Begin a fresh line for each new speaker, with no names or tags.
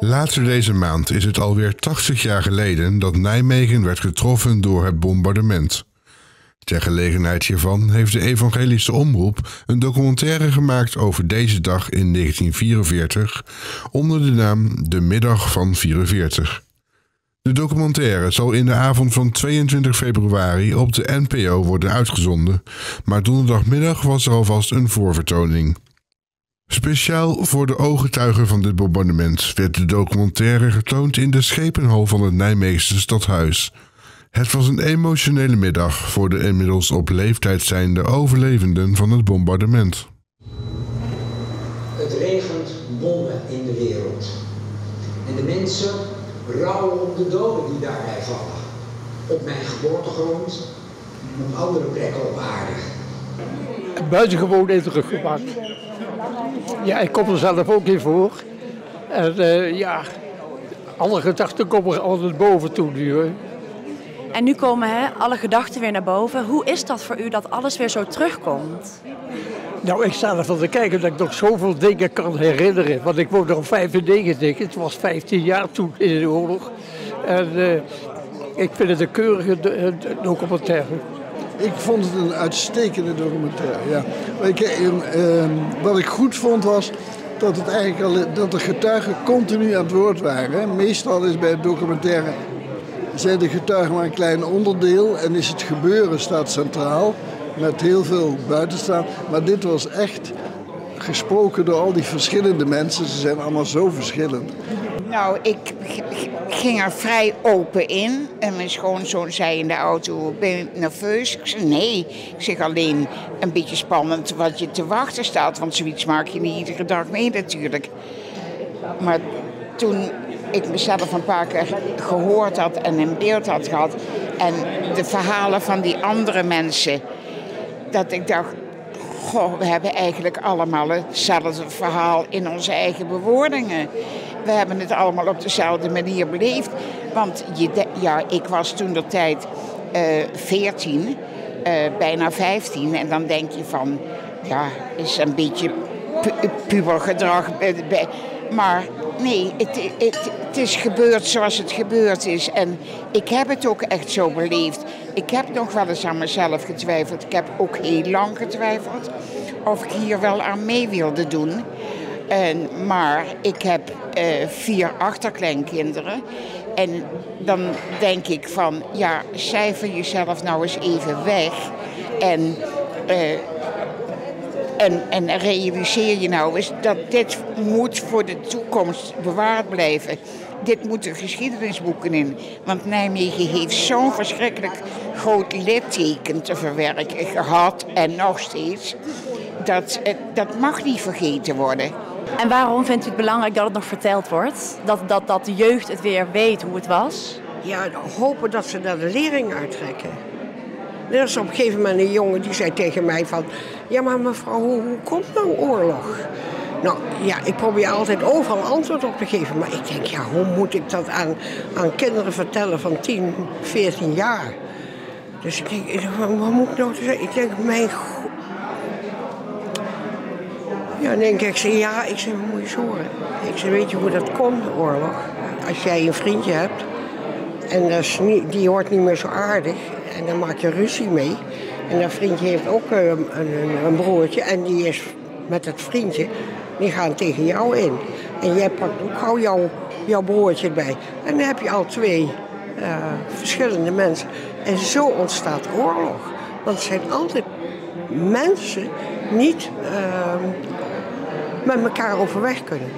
Later deze maand is het alweer 80 jaar geleden dat Nijmegen werd getroffen door het bombardement. Ter gelegenheid hiervan heeft de Evangelische Omroep een documentaire gemaakt over deze dag in 1944 onder de naam De Middag van 44. De documentaire zal in de avond van 22 februari op de NPO worden uitgezonden, maar donderdagmiddag was er alvast een voorvertoning. Speciaal voor de ooggetuigen van dit bombardement werd de documentaire getoond in de schepenhal van het Nijmeegse stadhuis. Het was een emotionele middag voor de inmiddels op leeftijd zijnde overlevenden van het bombardement.
Het regent bommen in de wereld. En de mensen rouwen om de doden die daarbij vallen. Op mijn geboortegrond en op andere plekken op aarde.
Buitengewoon indruk gemaakt. Ja, ik kom er zelf ook in voor. En uh, ja, alle gedachten komen er altijd boven toe nu. Hè.
En nu komen hè, alle gedachten weer naar boven. Hoe is dat voor u dat alles weer zo terugkomt?
Nou, ik sta ervan te kijken dat ik nog zoveel dingen kan herinneren. Want ik woon nog 95, het was 15 jaar toen in de oorlog. En uh, ik vind het een keurige documentaire.
Ik vond het een uitstekende documentaire, ja. Ik, uh, wat ik goed vond was dat, het eigenlijk al, dat de getuigen continu aan het woord waren. Meestal is bij documentaire zijn de getuigen maar een klein onderdeel en is het gebeuren staat centraal met heel veel buitenstaan. Maar dit was echt gesproken door al die verschillende mensen. Ze zijn allemaal zo verschillend.
Nou, ik ging er vrij open in. En mijn schoonzoon zei in de auto, ben je nerveus? Ik zei, nee. Ik zeg alleen een beetje spannend wat je te wachten staat. Want zoiets maak je niet iedere dag mee natuurlijk. Maar toen ik mezelf een paar keer gehoord had en in beeld had gehad... en de verhalen van die andere mensen... dat ik dacht, we hebben eigenlijk allemaal hetzelfde verhaal in onze eigen bewoordingen we hebben het allemaal op dezelfde manier beleefd. Want je ja, ik was toen de tijd uh, 14, uh, bijna 15. En dan denk je van, ja, is een beetje pu pubergedrag. Maar nee, het, het, het, is gebeurd zoals het gebeurd is. En ik heb het ook echt zo beleefd. Ik heb nog wel eens aan mezelf getwijfeld. Ik heb ook heel lang getwijfeld of ik hier wel aan mee wilde doen. En, maar ik heb uh, vier achterkleinkinderen. En dan denk ik van, ja, cijfer jezelf nou eens even weg. En, uh, en, en realiseer je nou eens dat dit moet voor de toekomst bewaard blijven. Dit moet de geschiedenisboeken in. Want Nijmegen heeft zo'n verschrikkelijk groot litteken te verwerken gehad en nog steeds. Dat, dat mag niet vergeten worden.
En waarom vindt u het belangrijk dat het nog verteld wordt? Dat, dat, dat de jeugd het weer weet hoe het was?
Ja, hopen dat ze daar de lering uittrekken. Er is op een gegeven moment een jongen die zei tegen mij van... Ja, maar mevrouw, hoe, hoe komt nou oorlog? Nou ja, ik probeer altijd overal antwoord op te geven. Maar ik denk, ja, hoe moet ik dat aan, aan kinderen vertellen van 10, 14 jaar? Dus ik denk, wat moet ik nou zeggen? Ik denk, mijn ja, dan denk ik, zei, ja, ik zeg, moet je horen. Ik zeg, weet je hoe dat komt, oorlog? Als jij een vriendje hebt en die wordt niet meer zo aardig en dan maak je ruzie mee. En dat vriendje heeft ook een, een, een broertje en die is met het vriendje, die gaan tegen jou in. En jij pakt ook jouw, jouw broertje bij. En dan heb je al twee uh, verschillende mensen. En zo ontstaat oorlog. Want het zijn altijd mensen niet uh, met elkaar overweg kunnen.